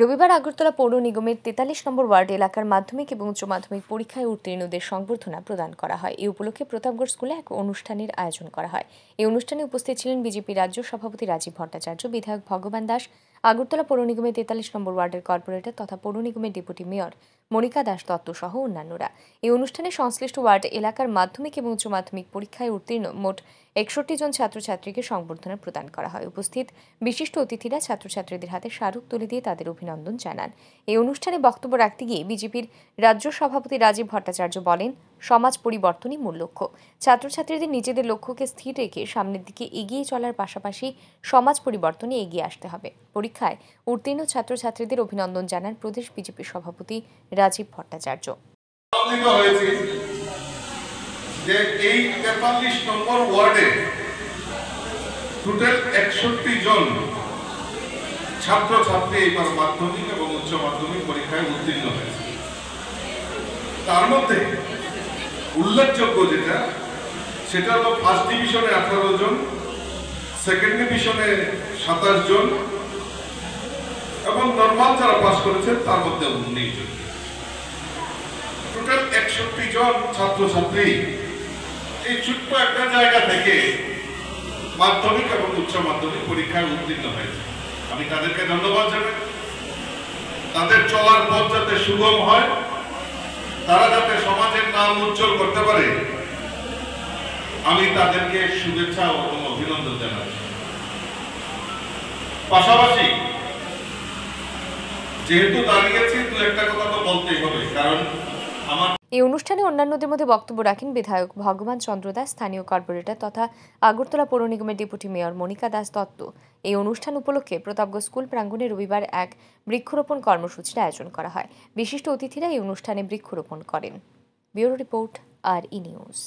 রবিবার আগরতলা পৌর নিগমের তেতাল্লিশ নম্বর ওয়ার্ড এলাকার মাধ্যমিক এবং উচ্চ মাধ্যমিক পরীক্ষায় উত্তীর্ণদের সংবর্ধনা প্রদান করা হয়। এই উপলক্ষে প্রতাপগড় স্কুলে এক অনুষ্ঠানের আয়োজন করা হয়। এই অনুষ্ঠানে উপস্থিত ছিলেন বিজেপি রাজ্য সভাপতি রাজীব ভট্টাচার্য, বিধায়ক ভগবান দাস, আগরতলা পৌর নিগমের তেতাল্লিশ নম্বর ওয়ার্ডের কর্পোরেটর তথা পৌর নিগমের ডেপুটি মেয়র মনিকা দাস দত্ত সহ অন্যান্যরা। এই অনুষ্ঠানে সংশ্লিষ্ট ওয়ার্ড এলাকার মাধ্যমিক এবং উচ্চ মাধ্যমিক পরীক্ষায় উত্তীর্ণ মোট একষট্টি জন ছাত্রছাত্রীকে সংবর্ধনা প্রদান করা হয়। উপস্থিত বিশিষ্ট অতিথিরা ছাত্রছাত্রীদের হাতে স্মারক তুলে দিয়ে তাদের অভিনন্দন জানান। এই অনুষ্ঠানে বক্তব্য রাখতে গিয়ে বিজেপির রাজ্য সভাপতি রাজীব ভট্টাচার্য বলেন, সমাজ পরিবর্তনই মূল লক্ষ্য। ছাত্রছাত্রীদের নিজেদের লক্ষ্যকে স্থির রেখে সামনের দিকে এগিয়ে চলার পাশাপাশি সমাজ পরিবর্তনে এগিয়ে আসতে হবে। পরীক্ষায় উত্তীর্ণ ছাত্রছাত্রীদের অভিনন্দন জানান প্রদেশ বিজেপি সভাপতি রাজীব ভট্টাচার্য। এবার মাধ্যমিক এবং উচ্চ মাধ্যমিক পরীক্ষায় উত্তীর্ণ হয়েছে। তার মধ্যে উল্লেখযোগ্য যেটা, সেটা হলো ফার্স্ট ডিভিশনে আঠারো জন সেকেন্ড ডিভিশনে সাতাশ জন, এবং নর্মাল যারা পাস করেছেন তার মধ্যে উনিশ জন। টোটাল একষট্টি জন ছাত্রছাত্রী এই ছোট্ট একটা জায়গা থেকে মাধ্যমিক এবং উচ্চ মাধ্যমিক পরীক্ষায় উত্তীর্ণ হয়েছে। আমি তাদেরকে ধন্যবাদ জানাই। তাদের চলার পথ যাতে সুগম হয়, তারা যাতে সমাজের নাম উজ্জ্বল করতে পারে, আমি তাদেরকে শুভেচ্ছা এবং অভিনন্দন জানাই পাশাপাশি যেহেতু দাঁড়িয়েছি, দু একটা কথা তো বলতেই হবে, কারণ এই অনুষ্ঠানে অন্যান্যদের মধ্যে বক্তব্য রাখেন বিধায়ক ভগবান চন্দ্র দাস, স্থানীয় কর্পোরেটর তথা আগরতলা পৌর নিগমের ডেপুটি মেয়র মনিকা দাস দত্ত। এই অনুষ্ঠান উপলক্ষে প্রতাপগঞ্জ স্কুল প্রাঙ্গণে রবিবার এক বৃক্ষরোপণ কর্মসূচির আয়োজন করা হয়। বিশিষ্ট অতিথিরা এই অনুষ্ঠানে বৃক্ষরোপণ করেন। Bureau report, R E news.